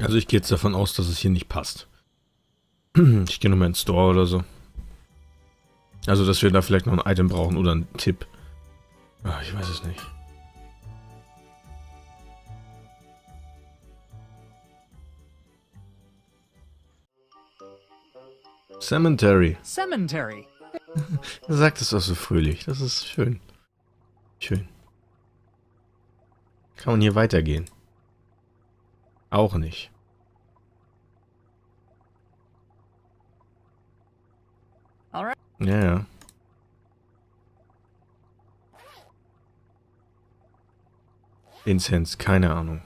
Also ich gehe jetzt davon aus, dass es hier nicht passt. Ich gehe nochmal ins Store oder so. Also, dass wir da vielleicht noch ein Item brauchen oder einen Tipp. Ach, ich weiß es nicht. Cemetery. Cemetery. Er sagt es auch so fröhlich. Das ist schön. Schön. Kann man hier weitergehen? Auch nicht. Ja, ja. Incense, keine Ahnung.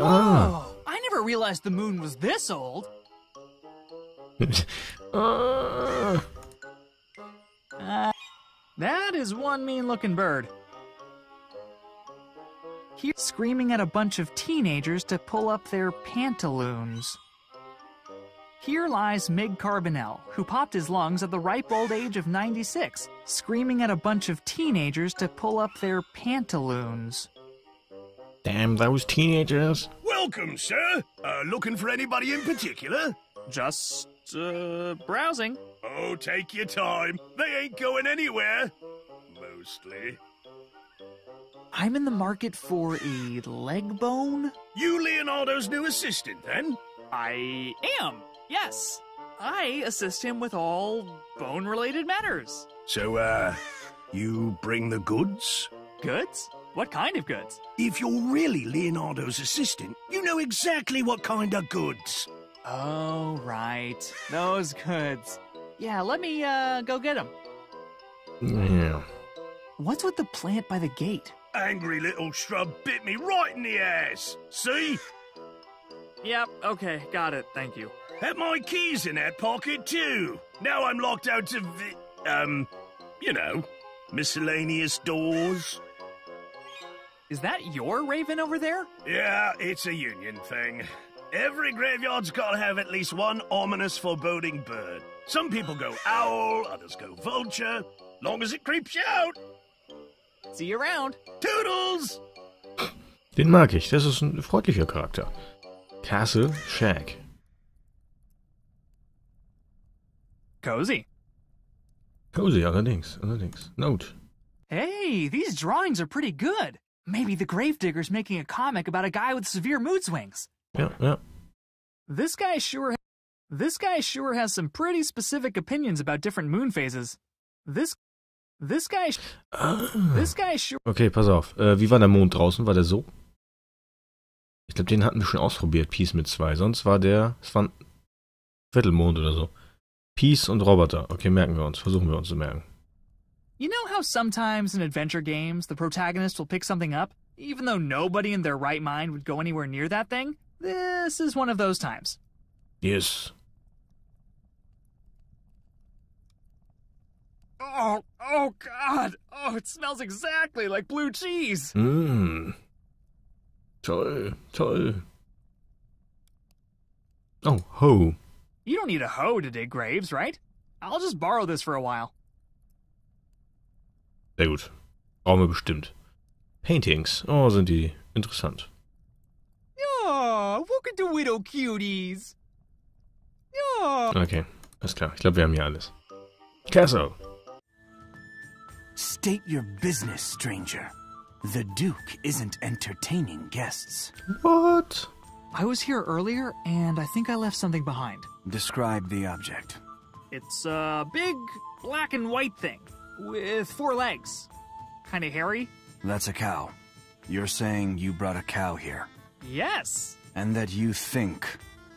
Ah. Oh, I never realized the moon was this old. ah. That is one mean looking bird. Here, screaming at a bunch of teenagers to pull up their pantaloons. Here lies Mig Carbonell, who popped his lungs at the ripe old age of 96, screaming at a bunch of teenagers to pull up their pantaloons. Damn those teenagers. Welcome, sir. Uh, looking for anybody in particular? Just, uh, browsing. Oh, take your time. They ain't going anywhere. Mostly. I'm in the market for a leg bone. You Leonardo's new assistant, then? I am, yes. I assist him with all bone related matters. So, uh, you bring the goods? Goods? What kind of goods? If you're really Leonardo's assistant, you know exactly what kind of goods. Oh, right. Those goods. Yeah, let me, uh, go get them. Yeah. What's with the plant by the gate? Angry little shrub bit me right in the ass. See? Yep, okay, got it, thank you. Had my keys in that pocket, too. Now I'm locked out of the, um, you know, miscellaneous doors. Is that your raven over there? Yeah, it's a union thing. Every graveyard's gotta have at least one ominous foreboding bird. Some people go owl, others go vulture. Long as it creeps you out. See you around. Toodles! Den mag ich. Das ist ein freundlicher Charakter. Castle Shack. Cozy. Cozy, allerdings. Allerdings. Note. Hey, these drawings are pretty good. Maybe the Gravedigger's making a comic about a guy with severe mood swings. Ja, ja. This guy sure This guy sure has some pretty specific opinions about different moon phases. This This guy Ah. This guy Okay, pass auf. Äh, wie war der Mond draußen? War der so? Ich glaube, den hatten wir schon ausprobiert, Peace mit zwei. Sonst war der, es war ein Viertelmond oder so. Peace und Roboter. Okay, merken wir uns. Versuchen wir uns zu merken. You know how sometimes in adventure games the protagonist will pick something up, even though nobody in their right mind would go anywhere near that thing? This is one of those times. Yes. Oh, oh God! Oh, it smells exactly like blue cheese! Mmm. Toll, toll. Oh, ho. You don't need a hoe to dig graves, right? I'll just borrow this for a while. Sehr gut. Brauchen wir bestimmt. Paintings. Oh, sind die interessant. Oh, look at the widow cuties! Oh. Okay, alles klar. Ich glaube, wir haben hier alles. Castle. State your business, stranger. The Duke isn't entertaining guests. What? I was here earlier, and I think I left something behind. Describe the object. It's a big black and white thing with four legs. Kind of hairy? That's a cow. You're saying you brought a cow here, Yes, and that you think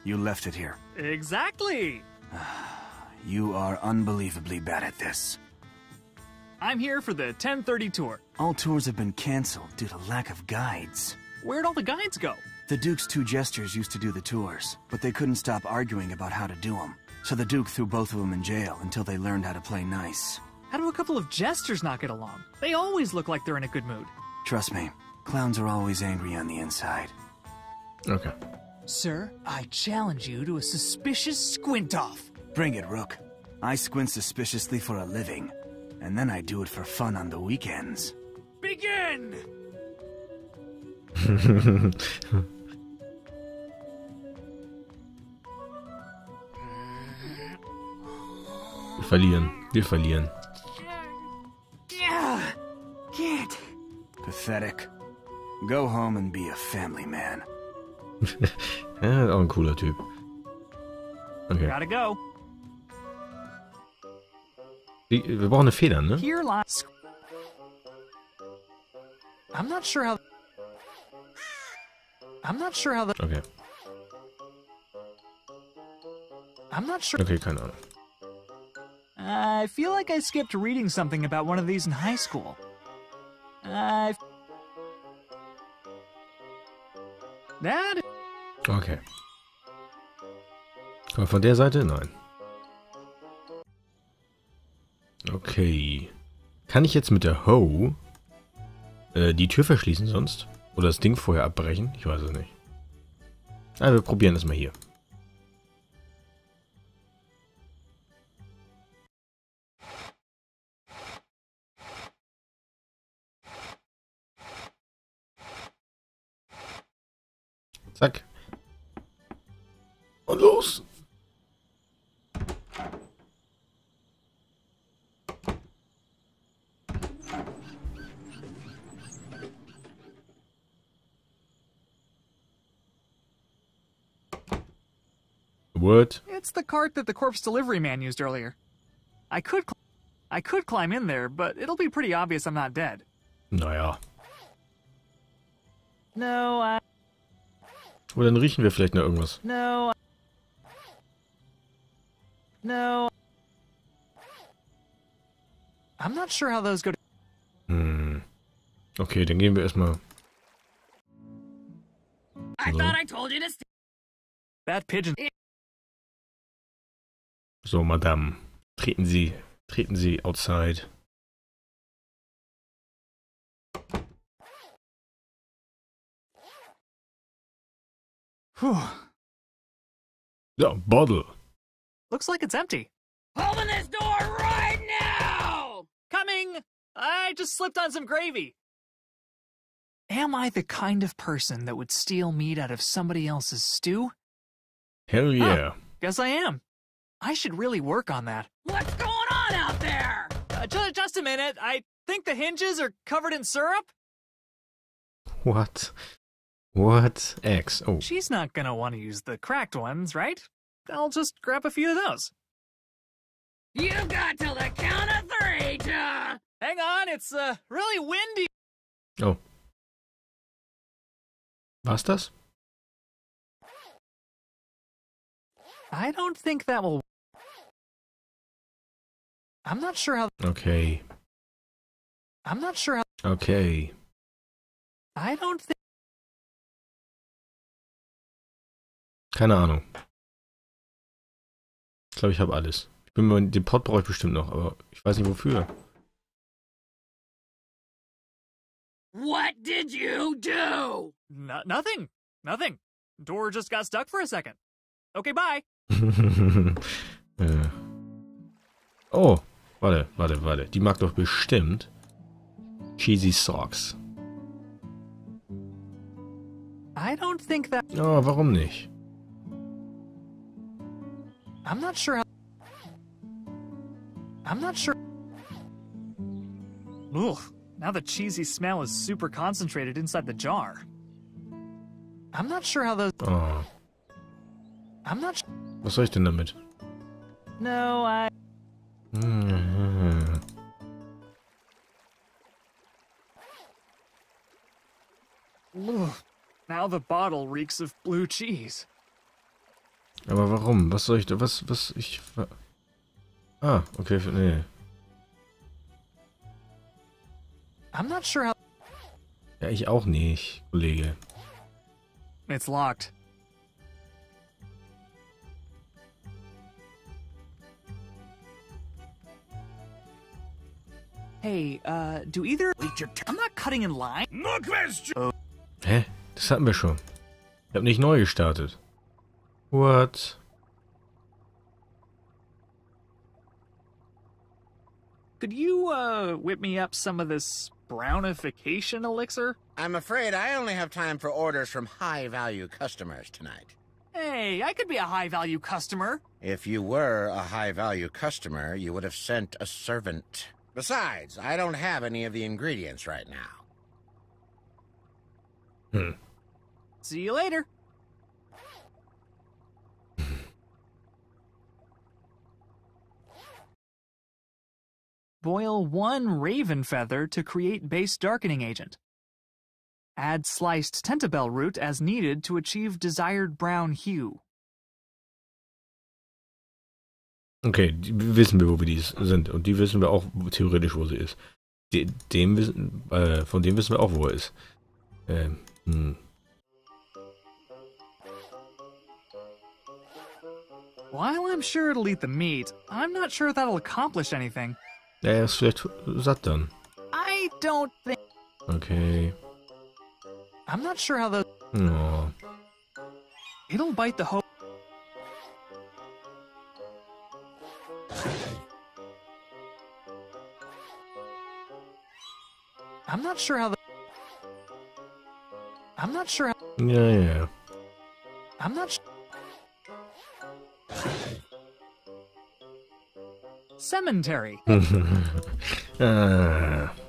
you left it here. exactly. You are unbelievably bad at this. I'm here for the 1030 tour. All tours have been canceled due to lack of guides. Where'd all the guides go? The Duke's two jesters used to do the tours, but they couldn't stop arguing about how to do them. So the Duke threw both of them in jail until they learned how to play nice. How do a couple of jesters not get along? They always look like they're in a good mood. Trust me, clowns are always angry on the inside. Okay. Sir, I challenge you to a suspicious squint off. Bring it, Rook. I squint suspiciously for a living, and then I do it for fun on the weekends. Begin! Wir verlieren. Wir verlieren. Yeah, can't. Pathetic. Go home and be a family man. Ja, ist auch ein cooler Typ. Okay. Gotta go. Wir brauchen eine Feder, ne? Here lies. I'm not sure how. I'm not sure how the. Okay. I'm not sure. Okay, keine Ahnung. I feel like I skipped reading something about one of these in high school. I. That. Okay. Aber von der Seite? Nein. Okay. Kann ich jetzt mit der Hoe äh, die Tür verschließen sonst? Oder das Ding vorher abbrechen? Ich weiß es nicht. Ah, wir probieren es mal hier. Zack. Und los. What? It's the cart that the corpse delivery man used earlier. I could. Cl- I could climb in there, but it'll be pretty obvious I'm not dead. Naja. No, I. Oder dann riechen wir vielleicht noch irgendwas. No. I- No. I'm not sure how those go. Hm. Okay, dann gehen wir erstmal. I So. thought I told you to stay. That pigeon. So, Madame. Treten Sie. Treten Sie outside. Whew. Ja, Bottle. Looks like it's empty. Open this door right now! Coming! I just slipped on some gravy. Am I the kind of person that would steal meat out of somebody else's stew? Hell yeah. Guess I am. I should really work on that. What's going on out there? Uh, ju- just a minute. I think the hinges are covered in syrup. What? What? X. Oh. She's not gonna want to use the cracked ones, right? I'll just grab a few of those. You've got till the count of three to. Hang on, it's uh, really windy. Oh. War's das? I don't think that will. I'm not sure how. Okay. I'm not sure how. Okay. I don't think. Keine Ahnung. Ich glaube, ich habe alles. Ich bin mal, den Pot brauche ich bestimmt noch, aber ich weiß nicht wofür. What did you do? No- nothing. Nothing. Door just got stuck for a second. Okay, bye. äh. Oh, warte, warte, warte. Die mag doch bestimmt Cheesy Socks. I don't think that. Oh, warum nicht? I'm not sure. I'm not sure. Ugh. Now the cheesy smell is super concentrated inside the jar. I'm not sure how those. Oh, I'm not. Was soll ich denn damit? no, I. Hm. Now the bottle reeks of blue cheese. Aber warum? Was soll ich da? Was, was, ich. wa- Ah, okay, nee. I'm not sure how. Ja, ich auch nicht, Kollege. It's locked. Hey, uh, do either. I'm not cutting in line. No question. Hä? Das hatten wir schon. Ich habe nicht neu gestartet. What? Could you, uh, whip me up some of this brownification elixir? I'm afraid I only have time for orders from high value customers tonight. Hey, I could be a high value customer. If you were a high value customer, you would have sent a servant. Besides, I don't have any of the ingredients right now. Hm. See you later. Boil one raven feather to create base darkening agent. Add sliced tentabell root as needed to achieve desired brown hue. Okay, wissen wir, wo wir die sind. Und die wissen wir auch theoretisch, wo sie ist. De, dem wissen, äh, von dem wissen wir auch, wo er ist. Ähm, hm. While I'm sure it'll eat the meat, I'm not sure that'll accomplish anything. Er ist vielleicht satt dann. I don't think. Okay. I'm not sure how the. Oh. It'll bite the hope. I'm not sure how the. I'm not sure how. Yeah, ja. I'm not. Cemetery. ah.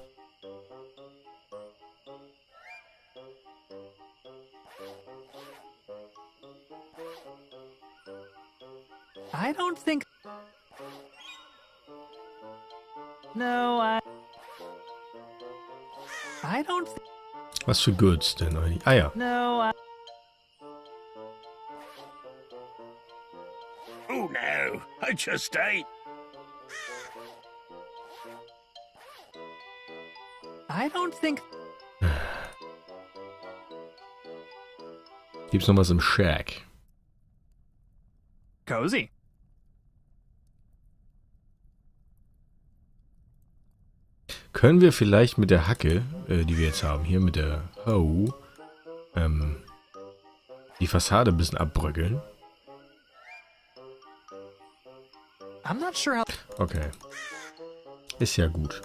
I don't think. No, I. I don't. Th- Was für Goods then, eigentlich? Ah ja. no, I. Oh no, I just ate. I don't think. Gibt's noch was im Shack? Cozy. Können wir vielleicht mit der Hacke, äh, die wir jetzt haben, hier mit der Hoe, ähm, die Fassade ein bisschen abbröckeln? I'm not sure how. Okay. Ist ja gut.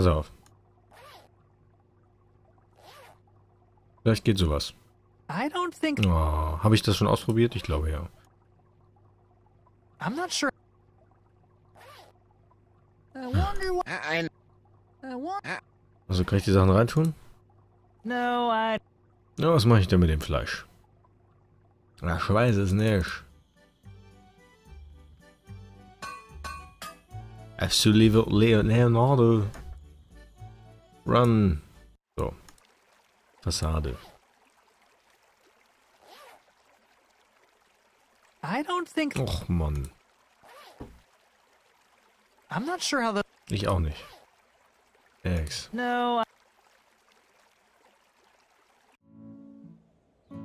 Pass auf. Vielleicht geht sowas. I don't think. Oh, Habe ich das schon ausprobiert? Ich glaube ja. I'm not sure. I wonder what. I, I I want. Also kann ich die Sachen reintun? No, I. Ja, was mache ich denn mit dem Fleisch? Ach, ich weiß es nicht. Absolute Leo Leonardo. Run. So. Fassade. I don't think. Och, Mann. I'm not sure how the. Ich auch nicht. Ex. No, I.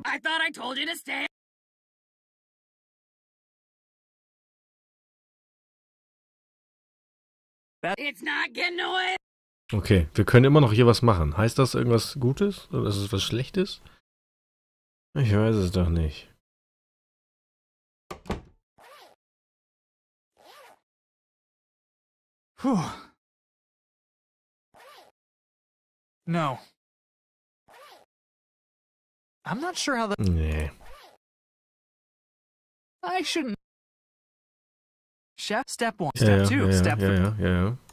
I thought I told you to stay. That- It's not getting away. Okay, wir können immer noch hier was machen. Heißt das irgendwas Gutes? Oder ist es was Schlechtes? Ich weiß es doch nicht. Whew. No. I'm not sure how the. Nee. I shouldn't. Chef, step one. Ja, Step ja, two. ja, step ja, three.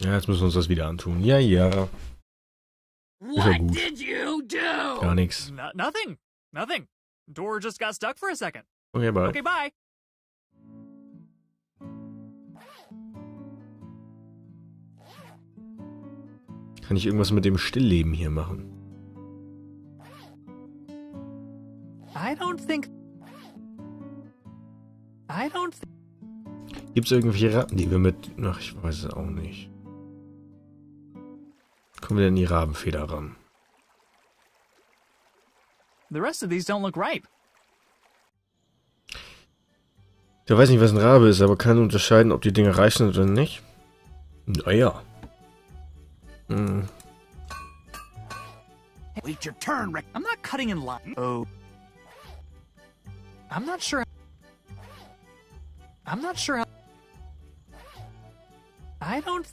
Ja, ja, ja. Ja, jetzt müssen wir uns das wieder antun. Ja, ja. What gut. did you do? Gar nichts. No- nothing. Nothing. Door just got stuck for a second. Okay, bye. Okay, bye. Kann ich irgendwas mit dem Stillleben hier machen? I don't think. I don't. Th- Gibt es irgendwelche Ratten, die wir mit... Ach, ich weiß es auch nicht. Kommen wir denn in die Rabenfeder ran? the rest of these don't look ripe. Der weiß nicht, was ein Rabe ist, aber kann unterscheiden, ob die Dinge reich sind oder nicht. Naja. Hm. Wait your turn, Rick. I'm not cutting in line. Oh, I'm not sure. I'm not sure. I don't.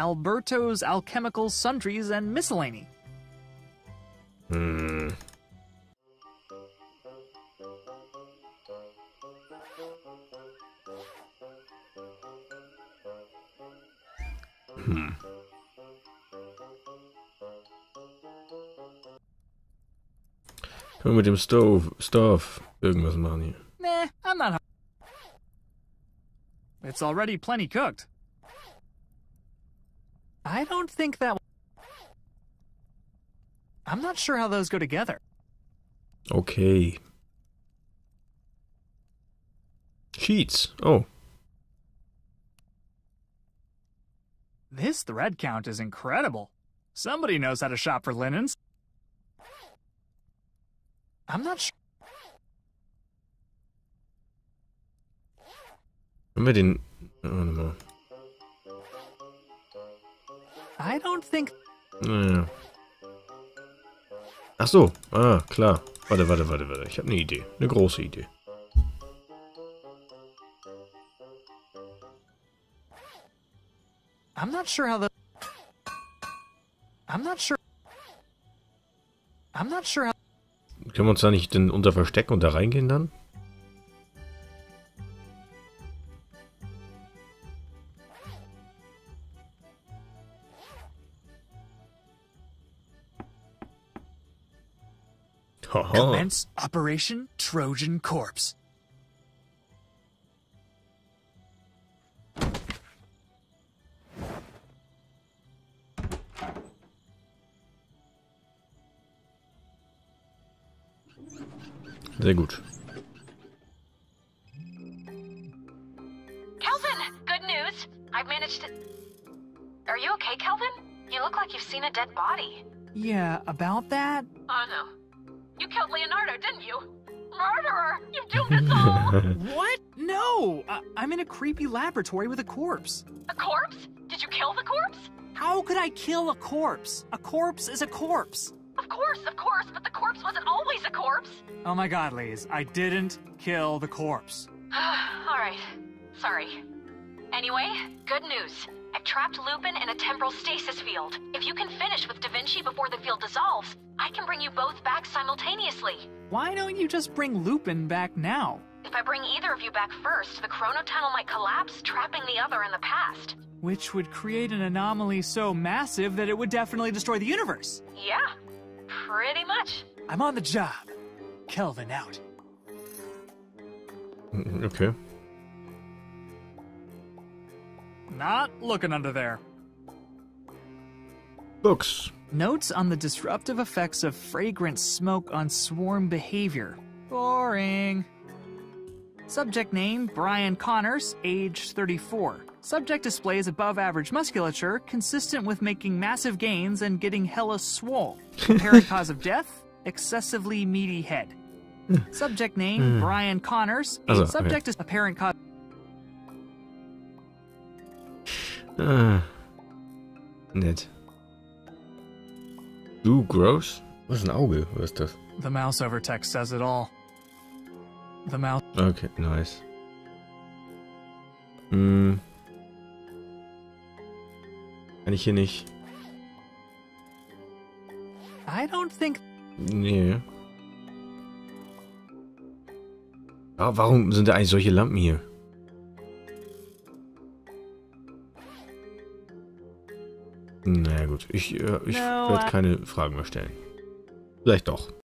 Alberto's Alchemical Sundries and Miscellany. Hm. Hm. Können wir mit dem Stove, Stove irgendwas machen hier? Nah, I'm not. It's already plenty cooked. I don't think that. I'm not sure how those go together. Okay. Sheets. Oh. This thread count is incredible. Somebody knows how to shop for linens. I'm not sure. Können wir den... Warte mal. I don't think. Naja. Ach so. Ah, klar. Warte, warte, warte, warte. Ich habe eine Idee. Eine große Idee. I'm not sure how the. I'm not sure. I'm not sure how. Können wir uns da nicht denn unter verstecken und da reingehen dann? Haha. Commence Operation Trojan Corpse. Sehr gut. Kelvin, good news. I've managed to. Are you okay, Kelvin? You look like you've seen a dead body. Yeah, about that? Oh no. What? No! I- I'm in a creepy laboratory with a corpse. a corpse? Did you kill the corpse? How could I kill a corpse? A corpse is a corpse. Of course, of course, but the corpse wasn't always a corpse. Oh my god, Liz, I didn't kill the corpse. Alright. Sorry. Anyway, good news. I've trapped Lupin in a temporal stasis field. If you can finish with Da Vinci before the field dissolves, I can bring you both back simultaneously. Why don't you just bring Lupin back now? If I bring either of you back first, the chrono tunnel might collapse, trapping the other in the past. Which would create an anomaly so massive that it would definitely destroy the universe. Yeah, pretty much. I'm on the job. Kelvin out. Mm, okay. Not looking under there. Books. Notes on the disruptive effects of fragrant smoke on swarm behavior. Boring. Subject name Brian Connors, age 34. Subject displays above average musculature, consistent with making massive gains and getting hella swole. Apparent cause of death excessively meaty head. Subject name Brian Connors. Also, subject is apparent cause. Ah. Nett. Du, gross? Was ist ein Auge? Was ist das? The mouse over text says it all. The mouse. Okay, nice. Hm. Kann ich hier nicht. I don't think Nee. Ah, warum sind da eigentlich solche Lampen hier? Naja gut, ich, äh, ich No, werde keine Fragen mehr stellen. Vielleicht doch.